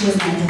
She was my